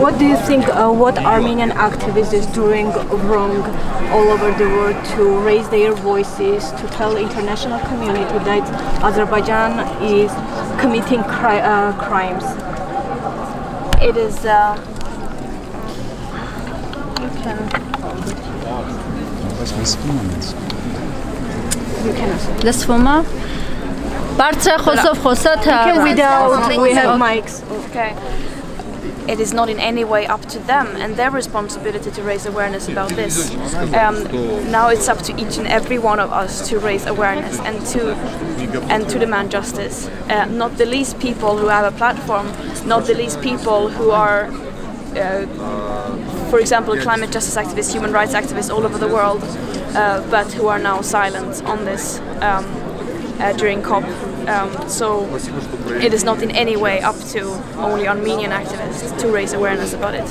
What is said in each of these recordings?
What do you think? Uh, what Armenian activists is doing wrong all over the world to raise their voices to tell international community that Azerbaijan is committing cri uh, crimes? It is. Uh, you can. You can. This woman. Without. We have mics. Okay. It is not in any way up to them and their responsibility to raise awareness about this. Um, now it's up to each and every one of us to raise awareness and to and to demand justice. Uh, not the least people who have a platform, not the least people who are, uh, for example, climate justice activists, human rights activists all over the world, uh, but who are now silent on this um, uh, during COP. Um, so it is not in any way up to only Armenian activists to raise awareness about it.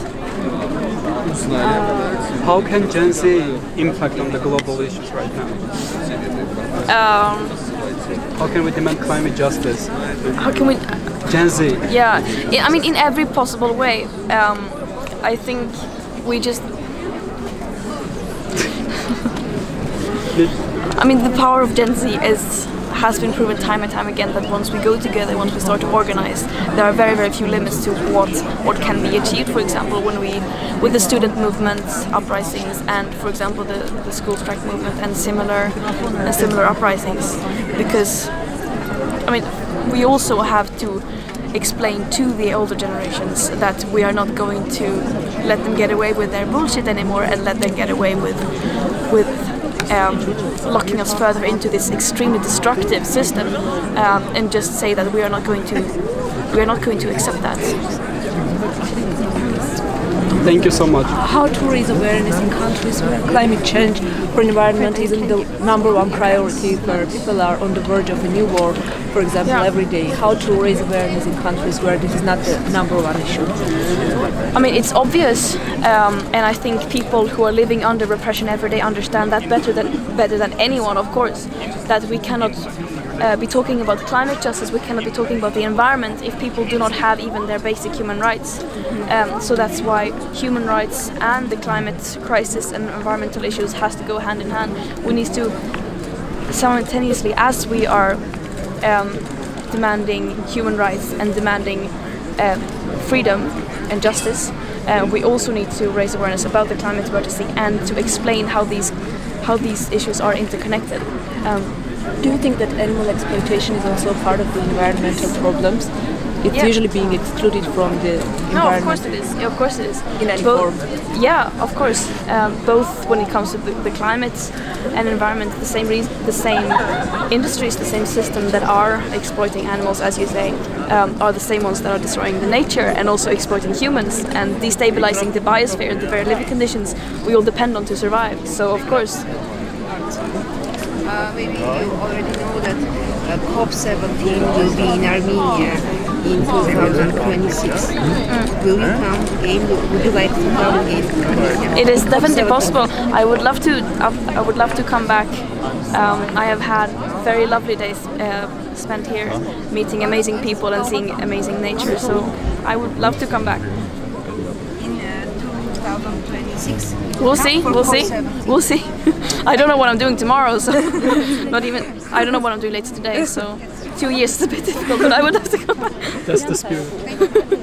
How can Gen Z impact on the global issues right now? Um, How can we demand climate justice? how can we? Gen Z. Yeah, I I mean, in every possible way. Um, I think we just. I mean, the power of Gen Z is has been proven time and time again that once we go together, once we start to organize, there are very, very few limits to what what can be achieved. For example, when we, with the student movements, uprisings, and for example the, the school strike movement and similar similar uprisings, because I mean, we also have to explain to the older generations that we are not going to let them get away with their bullshit anymore and let them get away with with um, locking us further into this extremely destructive system um, and just say that we are not going to we are not going to accept that. Thank you so much. how to raise awareness in countries where climate change or environment isn't the number one priority, where people are on the verge of a new war, for example, Yeah. every day. How to raise awareness in countries where this is not the number one issue. I mean, it's obvious, um, and I think people who are living under repression every day understand that better than better than anyone, of course. That we cannot uh, be talking about climate justice, we cannot be talking about the environment if people do not have even their basic human rights. Um, so that's why human rights and the climate crisis and environmental issues has to go hand in hand. We need to simultaneously, as we are um, demanding human rights and demanding uh, freedom and justice, uh, we also need to raise awareness about the climate emergency and to explain how these how these issues are interconnected. Um, Do you think that animal exploitation is also part of the environmental problems? It's Yeah. usually being excluded from the environment. no, of course it is. Of course it is. In any Both- form. Yeah, of course. Um, both when it comes to the, the climate and environment, the same reason, the same industries, the same system that are exploiting animals, as you say, um, are the same ones that are destroying the nature and also exploiting humans and destabilizing the biosphere, and the very living conditions we all depend on to survive. So of course, Uh, maybe you already know that uh, COP17 will be in Armenia in 2026. Will you come again? Would you like to come again? It is definitely possible. I would love to. I would love to come back. Um, I have had very lovely days uh, spent here, meeting amazing people and seeing amazing nature. So I would love to come back. In uh, 2026. We'll see. We'll see. COP17. We'll see. I don't know what I'm doing tomorrow, so not even. I don't know what I'm doing later today. So two years is a bit difficult, but I would have to come back. That's the spirit.